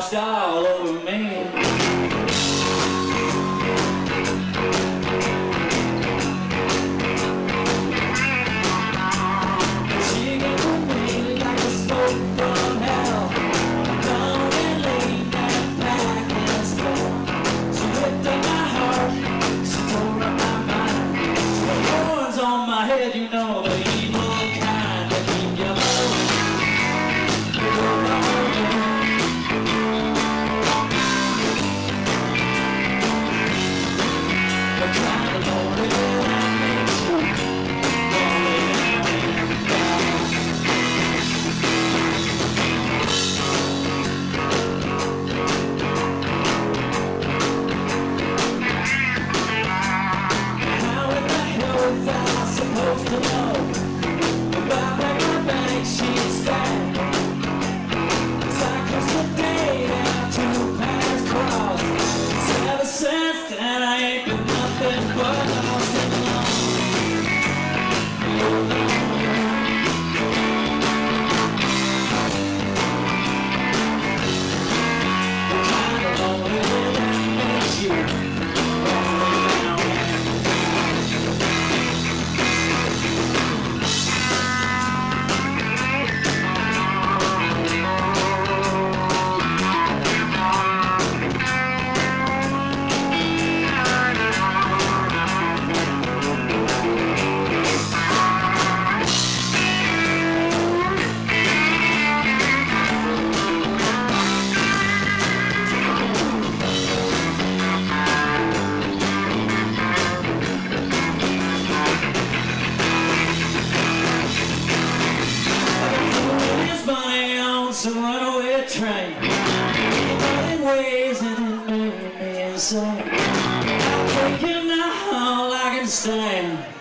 Touchdown! The made